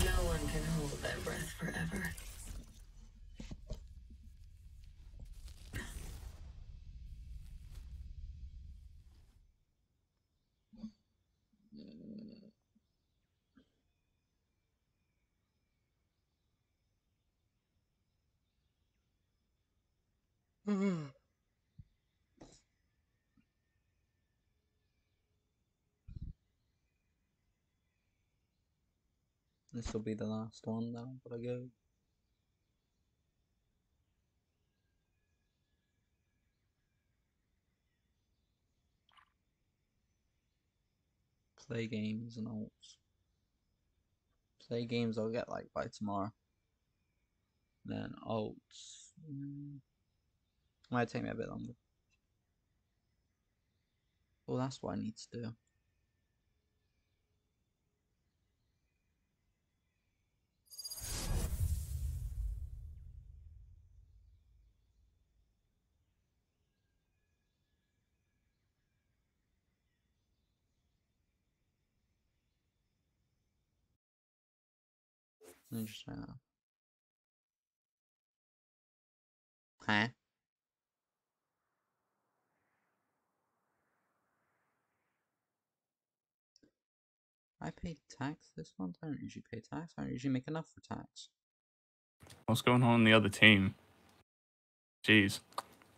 No one can hold their breath forever. Mm-hmm. This will be the last one now, but I go. Play games and alts. Play games I'll get like by tomorrow. Then alts. Mm, might take me a bit longer. Well, that's what I need to do. Interesting. Huh? I pay tax this month? I don't usually pay tax. I don't usually make enough for tax. What's going on in the other team? Jeez.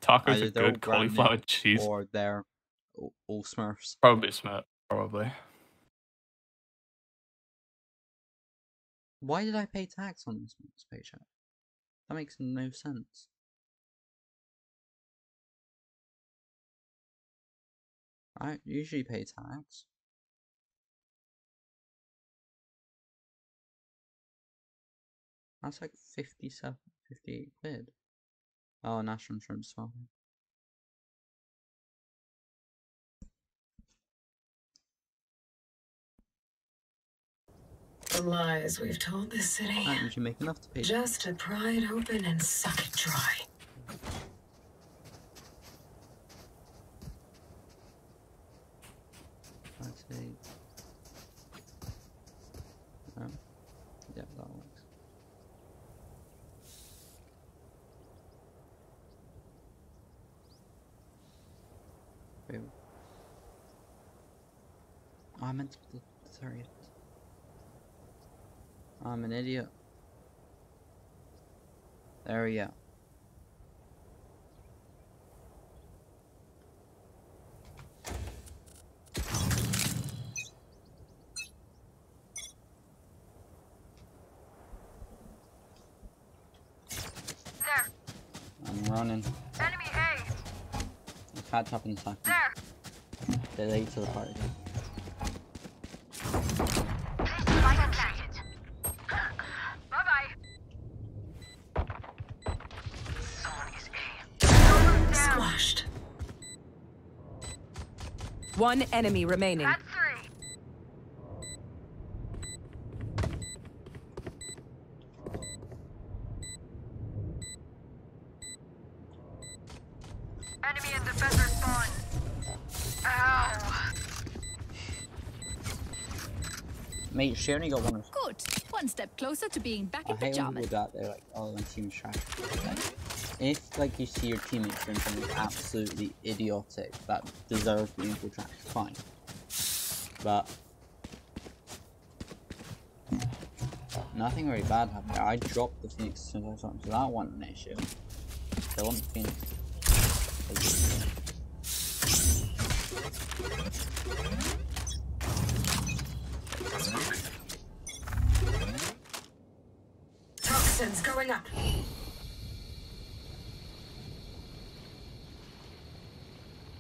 Tacos are good cauliflower cheese. Or they're all, all Smurfs. Probably Smurf, probably. Why did I pay tax on this month's paycheck? That makes no sense. I usually pay tax. That's like 57, 58 quid. Oh, national insurance. The lies we've told this city. Usually make enough to pay. Just to pry it open and suck it dry. Um, yeah, that works. Wait. Oh, I meant to put the 30th. I'm an idiot. There we go. There. I'm running. Enemy A. I'll catch up in a second. There. They're late to the party. One enemy remaining. That's three. Enemy and defender spawn. Ow. Mate, she only got one Good. One step closer to being back I in hate when pajamas. people go out there like, oh, my team's trash. If like you see your teammates doing something absolutely idiotic that deserves being trash, fine. But nothing really bad happened. I dropped the Phoenix as soon as I so that wasn't an issue. They want the Phoenix. Toxins going up.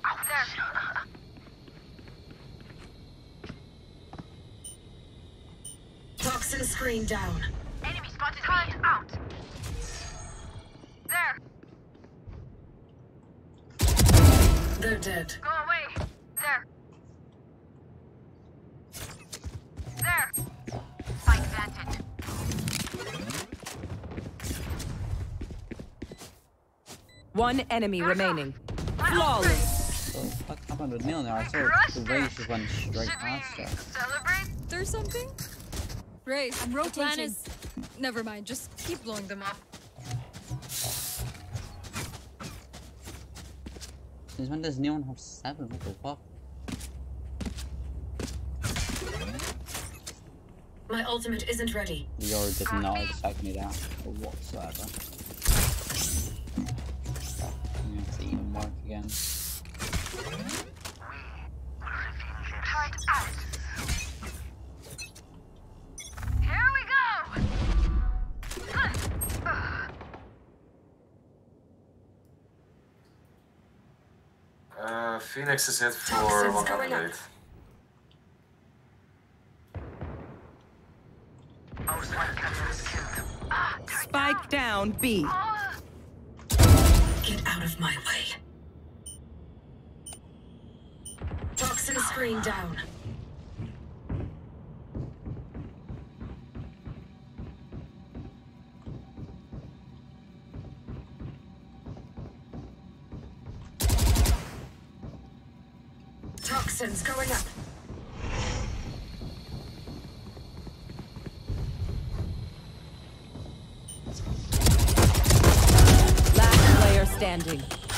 Out there. Toxin screen down. Enemy spotted Time out. There. They're dead. Go away. There. There. Spike planted. One enemy remaining. Flawless. So, what happened with Neil there? I saw the Raze just went straight past we celebrate? There's something? Raze, I'm the plan is... Never mind, just keep blowing them up. Since when does Neon have seven? What the fuck? My ultimate isn't ready. Yoru did ah. not expect me that whatsoever. I'm gonna have to even work again. Phoenix is hit for Toxins 108. Spike down B. Get out of my way. Toxin screen down.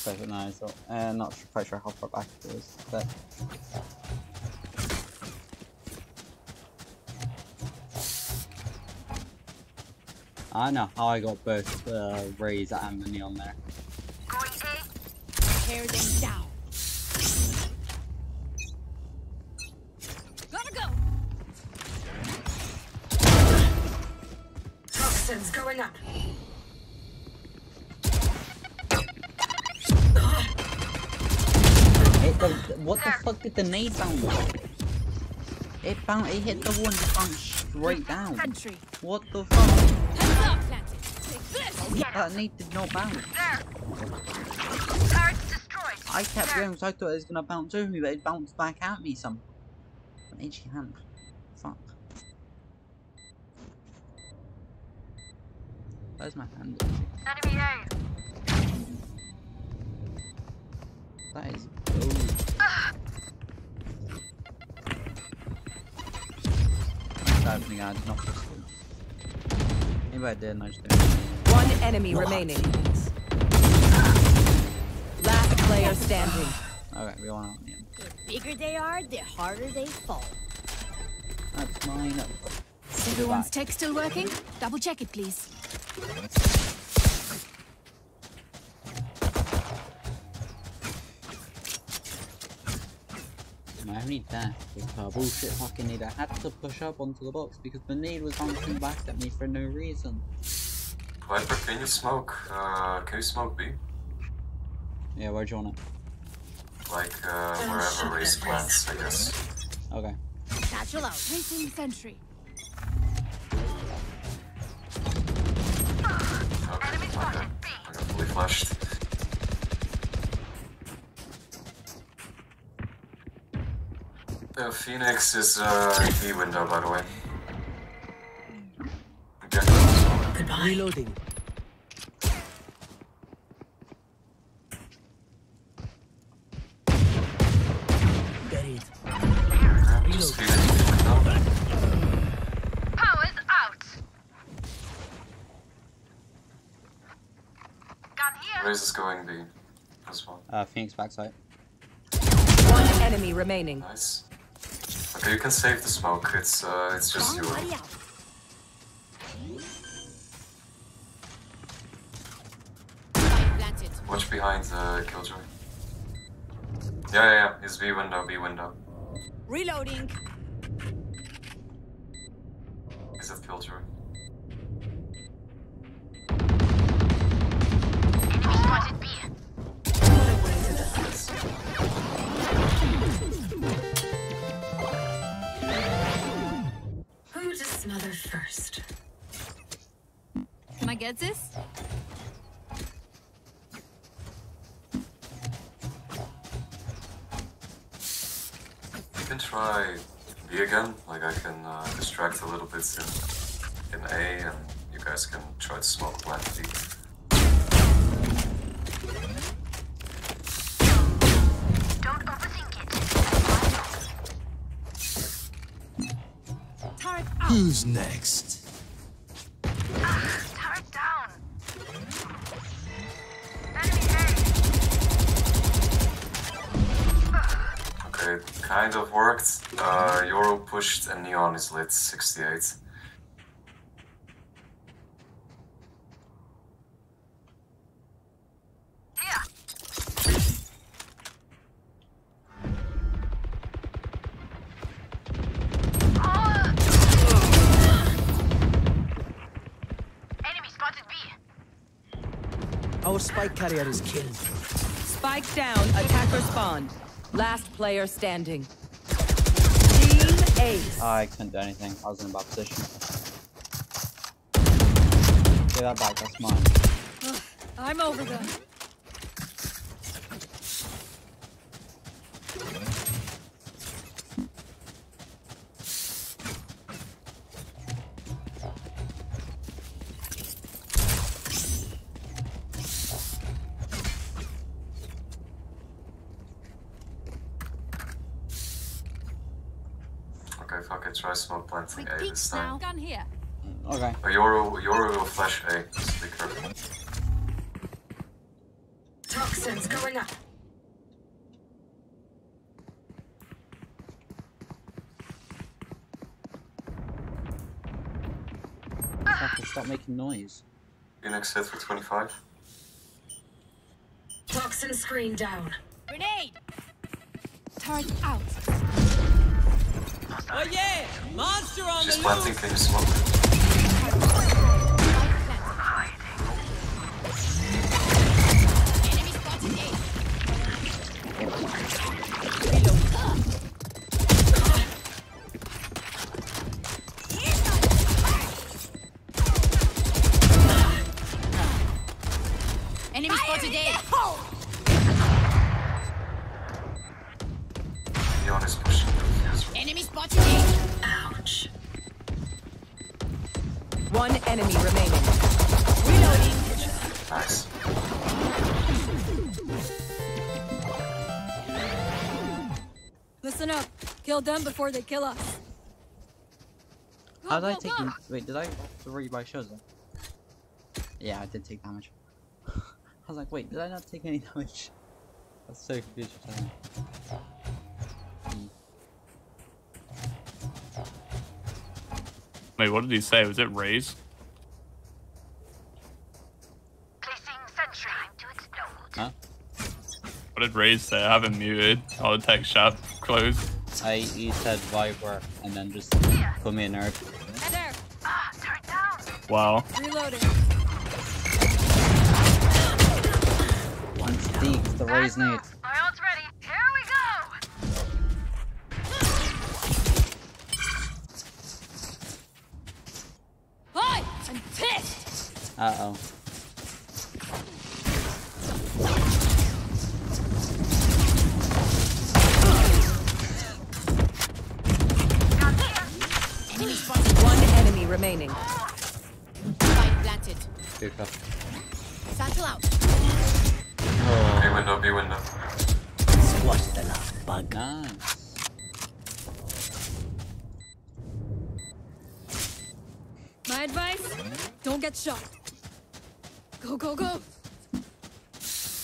Expect it now, uh, not quite sure how far back it is, but I know how I got both uh, Raze and the Neon there. Tear them down. Gotta go! Toxins going up. What the fuck did the nade bounce? It bound. It hit the one bounced straight down. What the fuck? Heads up, planted. Take this. That nade did not bounce. There. Turret destroyed. I kept going, so I thought it was gonna bounce over me, but it bounced back at me somehow. An itchy hand. Fuck. Where's my hand? Enemy A. That is. Oh. That's happening, I did not push through. Maybe I did, and I just didn't. One enemy remaining. Last player standing. Okay, we want out in the end. Bigger they are, the harder they fall. That's mine. Is everyone's tech still working? Double check it, please. My only death was her bullshit fucking need. I had to push up onto the box because the need was bouncing back at me for no reason. Viper, can you smoke? Uh, can you smoke B? Yeah, where'd you want it? Like, uh, wherever Raze plants, I guess. Okay. Satchel out. Placing sentry. Okay, Enemy okay. spotted B. I got fully flashed. Uh, Phoenix is uh, B window, by the way. Okay. Goodbye. Reloading. Buried. Yeah, just healing B window. Powers out. Gun here. Raze is going B as well. Uh, Phoenix backside. One enemy remaining. Nice. Okay, you can save the smoke. It's uh, it's just you. Bomb buddy out. Spike planted. Watch behind the killjoy. Yeah, yeah, yeah. It's B window, B window. Reloading. Is that killjoy? Who to first? Can I get this? You can try B again. Like I can uh, distract a little bit in, in A, and you guys can try to smoke plant B. Who's next? Okay, kind of worked. Uh, Yoru pushed and Neon is lit 68. Our spike carrier is killed. Spike down. Attacker spawned. Last player standing. Team Ace. I couldn't do anything. I was in a bad position. Give that back, that's mine. I'm over them. This time. Gun here. Okay. Uh, Yoru, Yoru will flash A, just be careful. Toxins going up. Have to stop making noise. Phoenix hit for 25. Toxin screen down. Grenade. Turret out. Oh yeah! Monster on She's planting, can you smoke? Kill them before they kill us. How did I take? go, Wait, did I already buy shows? Then? Yeah, I did take damage. I was like, wait, did I not take any damage? That's so confused for. Wait, what did he say? Was it Raze? Placing sentry. To explode. Huh? What did Raze say? I haven't muted. I'll tech shop closed. I he said Viper and then just put me a nerd. Head there. Turret down. Wow. Reloading. One Steve, the Raze nade. My ult's remaining. Spike planted. Good cup. Satchel out. B Oh, window, B window. Squash the last bug. nice. My advice? Don't get shot. Go, go, go.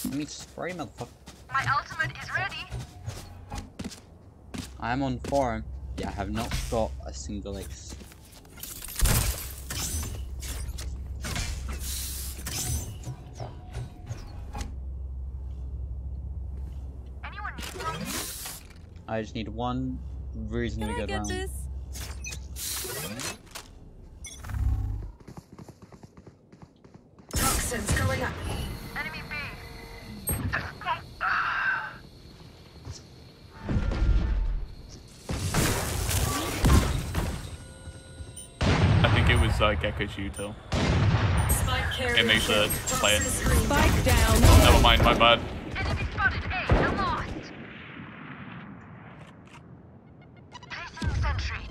Let me spray, motherfucker. My ultimate is ready. I'm on form. Yeah, I have not got a single ace. I just need one reasonably Can I good get round. this? Toxins going up. Enemy B. I think it was uh, Gekko's util. It makes killed. the play- Toxin Spike down. Never mind, my bad. Enemy spotted A. No lost. Placing sentry.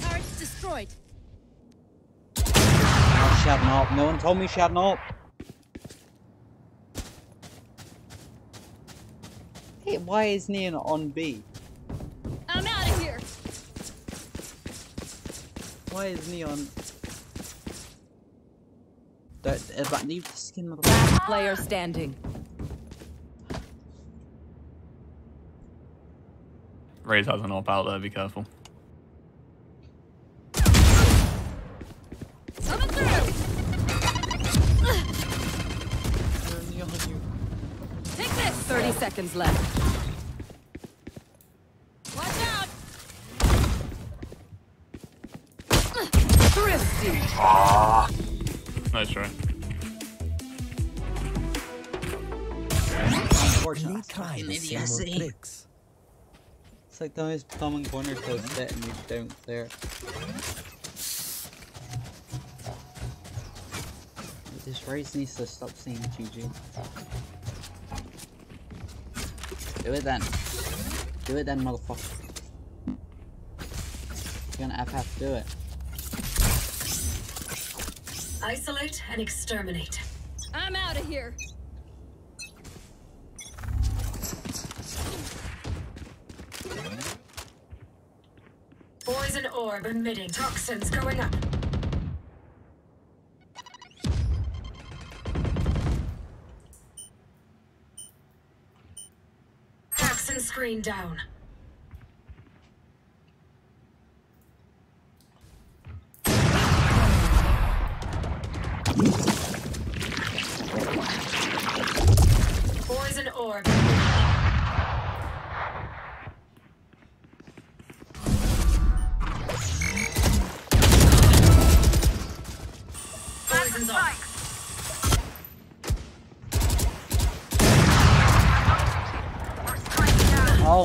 Turret's destroyed. She had an op. No one told me she had an op. Hey, why is Neon on B? I'm out of here. Why is Neon? Don't, is that leave the skin of the Last player standing. Raze has an op out there, be careful. Coming through. Take this. 30 seconds left. Watch out. Thrifty. Ah, Nice try. Unfortunately, They try fucking the same tricks. It's like the most common corner close bit and you don't clear. This Raze needs to stop saying GG. Do it then. Do it then, motherfucker. You're gonna have to do it. Isolate and exterminate. I'm out of here. Poison orb emitting. Toxins going up. Toxin screen down.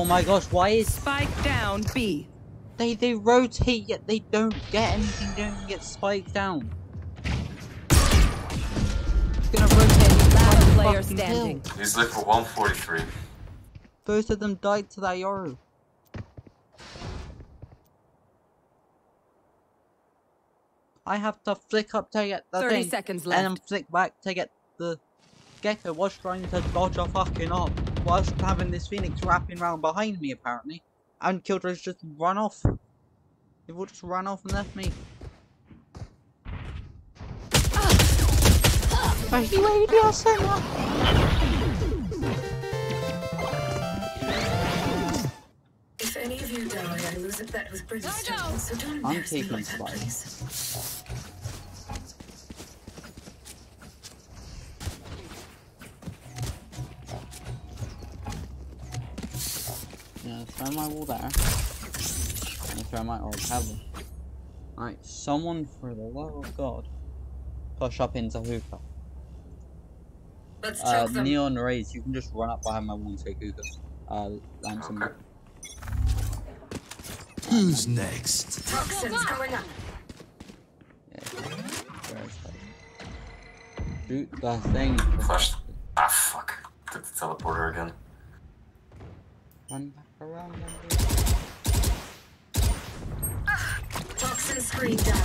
Oh my gosh, why is Spike down B. they they rotate yet they don't get anything, they don't get spiked down. It's gonna rotate Last player standing. kill. he's lit for 143. Both of them died to that Yoru. I have to flick up to get the 30 thing, seconds and then flick back to get the Gekko was trying to dodge a fucking up, whilst having this Phoenix wrapping around behind me apparently, and Killjoy's just run off. They all just ran off and left me. Wait, wait, yes, If any of you die, I lose a bet with Bridgestone, No, no. so don't I'm embarrass me taking like that, please. Throw my wall there. And throw my orb heaven. Alright, someone for the love of God. Push up into hookah. Let's Uh, choke them. Neon Raze, you can just run up behind my wall and take hookah. Uh, Lansom. Okay. Who's next? Toxins going up. Yeah, that? Shoot the thing. Flashed. Ah, fuck. Did the teleporter again. Run back around. Toxin screen down.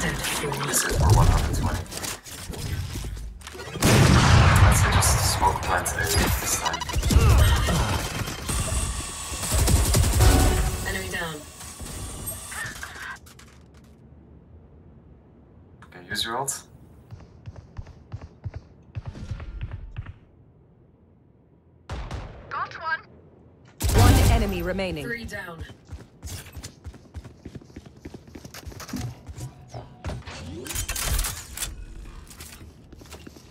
Dead fool. He's lit for 120. That's it, just smoke plant A this time. Enemy down. Can you use your ult? Remaining. Three down.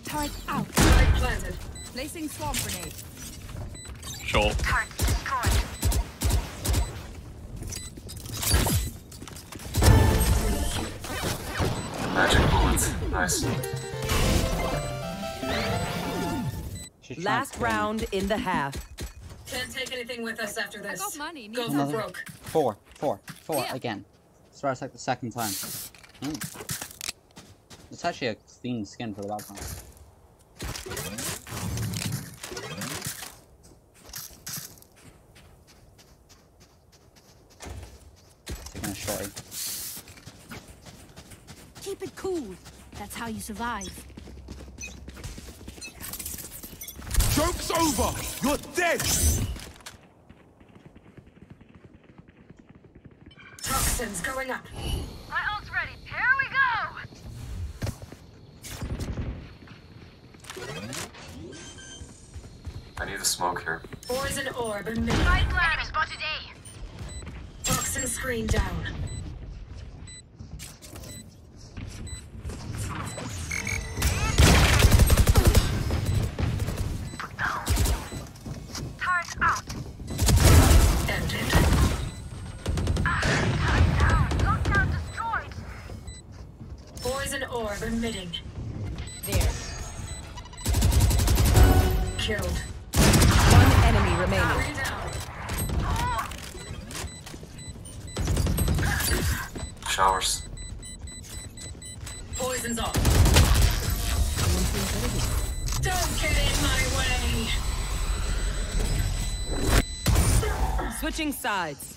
Turret out. Spike planted. Placing swamp grenade. Short. Turret destroyed. Magic bullet. Nice. Last to kill me. round in the half. Can't take anything with us after this. got money, Go need for Another- broke. Four, four, four Yeah. again. So that's like the second time. Hmm. It's actually a clean skin for the background. Taking a shorty. Keep it cool. That's how you survive. Joke's over! You're dead! Toxins going up. My ult's ready. Here we go. I need a smoke here. Poison orb emitting. Spike Enemy spotted A. Toxin screen down. Switching sides.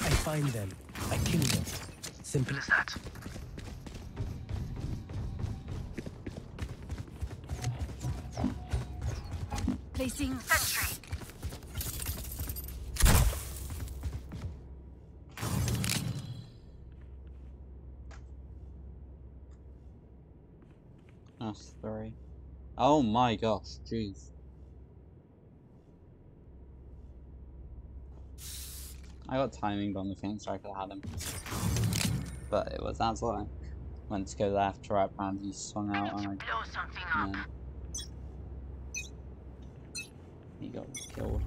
I find them. I kill them. Simple as that. Placing Sentry. That's three. Oh my gosh, jeez. I got timing on the thing, so I could have had him. But it was that's like Went to go left, to right round, he swung out, and Blow something I, up. he got killed.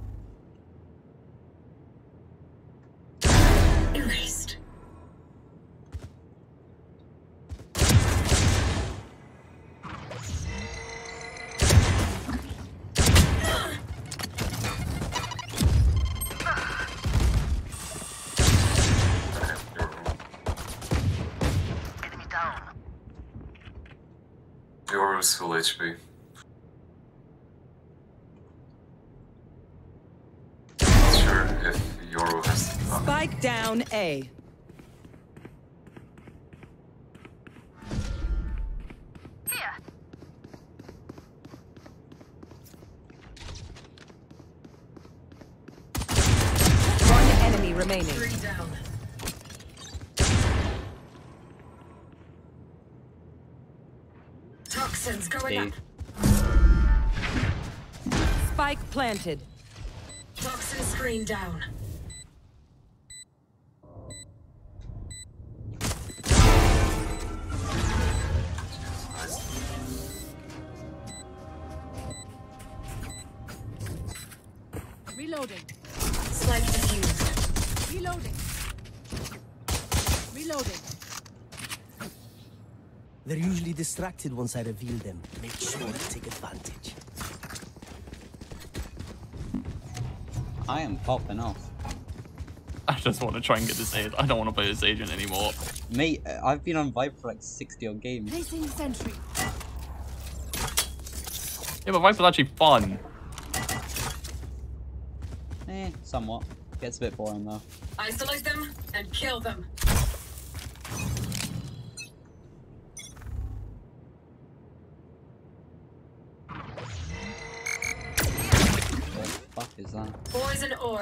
Erased. HP. Sure if Yoru has. Spike down A. planted. Toxin screen down. Reloading. Spike defused. Reloading. Reloading. They're usually distracted once I reveal them. Make sure to take advantage. I am popping off. I just want to try and get this agent. I don't want to play this agent anymore. Mate, I've been on Vibe for like 60 odd games. Placing sentry. Yeah, but Viper's actually fun. Eh, somewhat. Gets a bit boring though. Isolate them and kill them.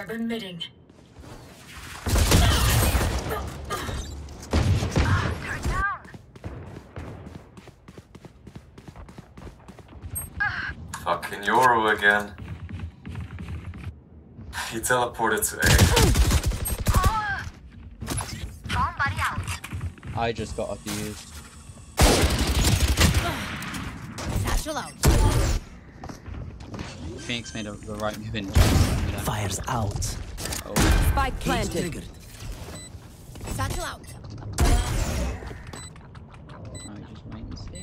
Orb emitting. Turret fucking Yoru again. He teleported to A. Somebody out. I just got abused. Phoenix made a, the right move in. Fire's out. Oh, Spike Cage planted. triggered. Satchel out. alright, just wait and see.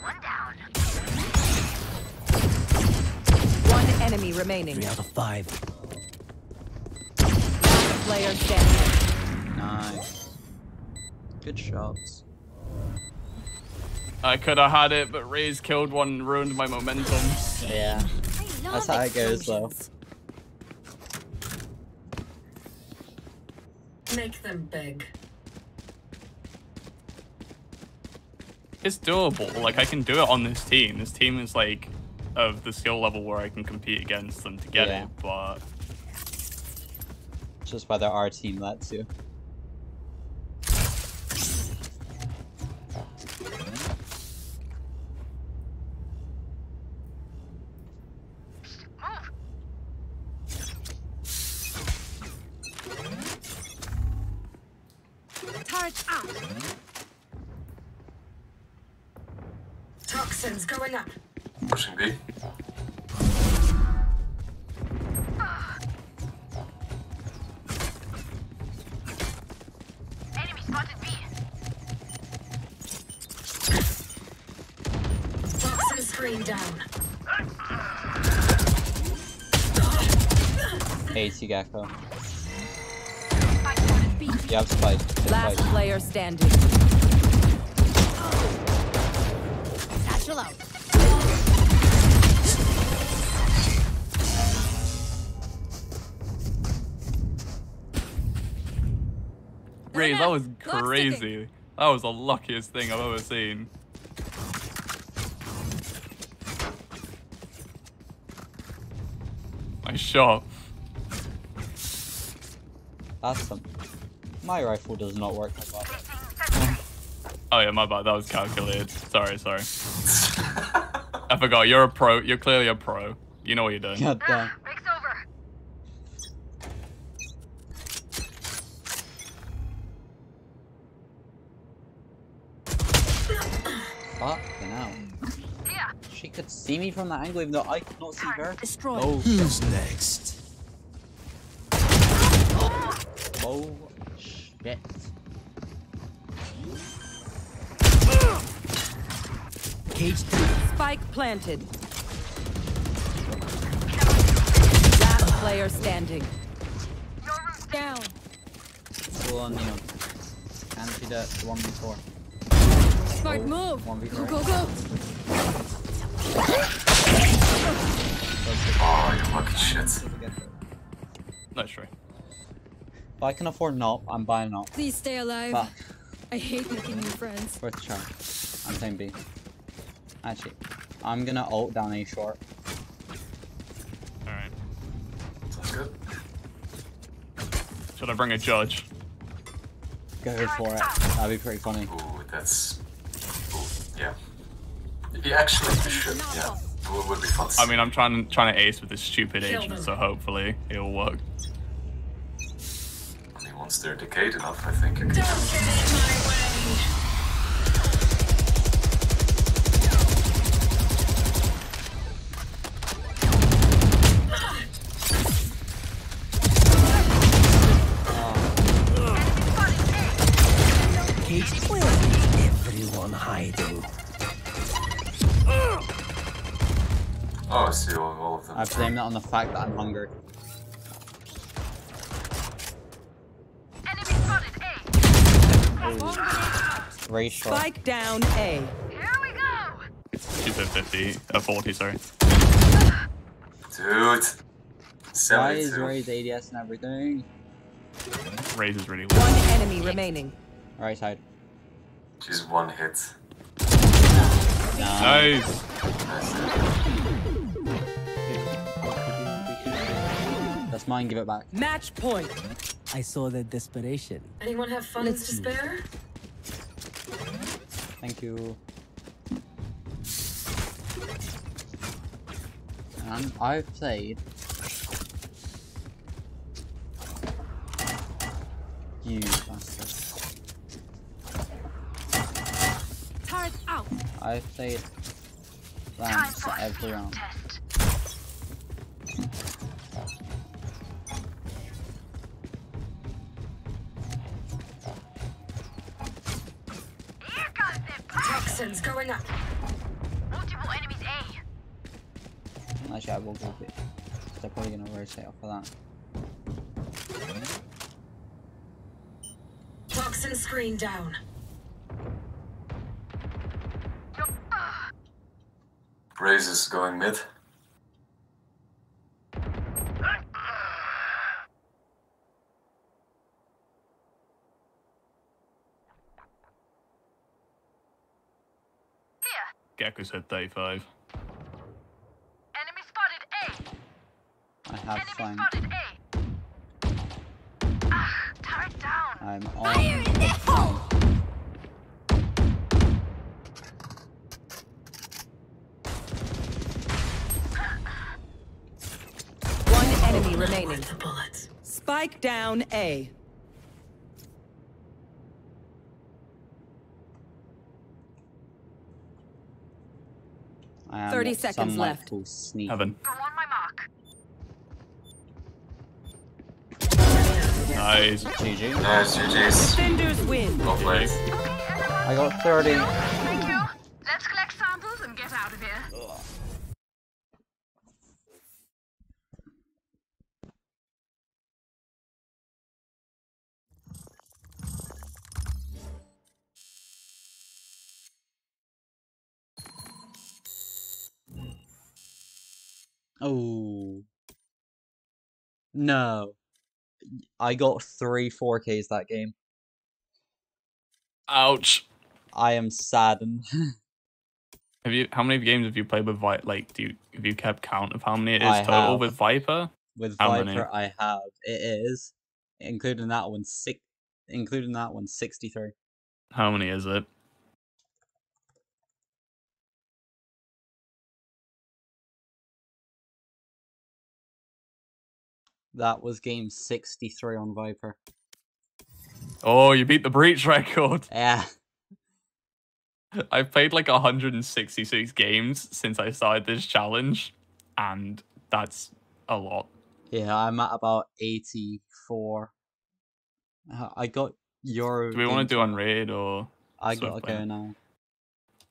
One down. One enemy remaining. Three out of five. Player standing. Nice. Good shots. I could have had it, but Raze killed one and ruined my momentum. Yeah. That's how it goes, though. Make them beg. It's doable. Like I can do it on this team. This team is like of the skill level where I can compete against them to get Yeah. it, but Just whether our team lets you. 80 Gekko. Spike spotted B. You have spike. Good Last fight. player standing. Satchel out. Ray, that was crazy. That was the luckiest thing I've ever seen. Nice shot. That's some. My rifle does not work like that. Oh yeah, my bad. That was calculated. Sorry, sorry. I forgot. You're a pro. You're clearly a pro. You know what you're doing. God damn. Ah, Breaks over. Fucking hell. Here. She could see me from that angle even though I could not see her. Destroyed. Oh, Who's next? Oh, shit. Cage triggered. Spike planted. Last player standing. Down. Still on neon. Can't see the 1v4. Smart Oh, move. 1v4. Go, go, go. Oh, you lucky shit. Nice try. If I can afford not, I'm buying not. Please stay alive. Fuck. I hate making new friends. Worth a try. I'm playing B. Actually, I'm gonna ult down A short. All right. Sounds good. Should I bring a judge? Go for it. That'd be pretty funny. Ooh, that's. Ooh, yeah. Yeah, actually, you should. Yeah. It would, would be fun. I mean, I'm trying trying to ace with this stupid agent, so hopefully it'll work. I mean, once they're decayed enough, I think you can. Don't get in my. Cage where is everyone hiding? Oh, I see all, all of them. I blame that on the fact that I'm hungry. Spotted A. Spike down A. Here we go. She said 50, uh, 40, sorry. Dude. Why is 72. Ray's ADS and everything? Raze is really low. One enemy remaining. Right side. She's one hit. Nice. That's mine, give it back. Match point. I saw the desperation. Anyone have funds Let's to spare? Thank you. And I've played. You bastard. Turret out. I played Time Lance for a every round. test. Toxins going up. Multiple enemies A. Actually, I will go bit. They're probably gonna rotate off of that. Toxin screen down. Raze is going mid. Here. Gekko's hit 35. Enemy spotted A. I have Enemy flanked. spotted A. Ah, turret down. I'm Fire on. in the hole! One enemy remaining. The bullets. Spike down A. I am 30 seconds left. call sneaky. Heaven. Go on my mark. Nice. GG. Nice, GG's. Defenders win. Well played. I got 30. Thank you. Let's collect samples and get out of here. Oh. No. I got three 4Ks that game. Ouch. I am saddened. Have you? How many games have you played with Vi Like, do you have you kept count of how many it is I total have. with Viper? With How Viper, many? I have. It is. Including that one, six. Including that one, 63. How many is it? That was game 63 on Viper. Oh, you beat the Breach record. Yeah. I've played like 166 games since I started this challenge, and that's a lot. Yeah, I'm at about 84. Uh, I got Yoru. Do we want to do on raid or I Swift gotta go now.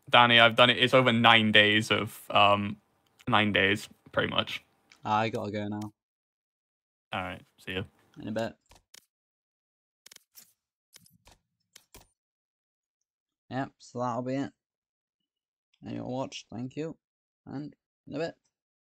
Danny? I've done it. It's over nine days of um nine days, pretty much. I gotta go now. All right, see you. In a bit. Yep, so that'll be it. Anyone watch, thank you. And in a bit.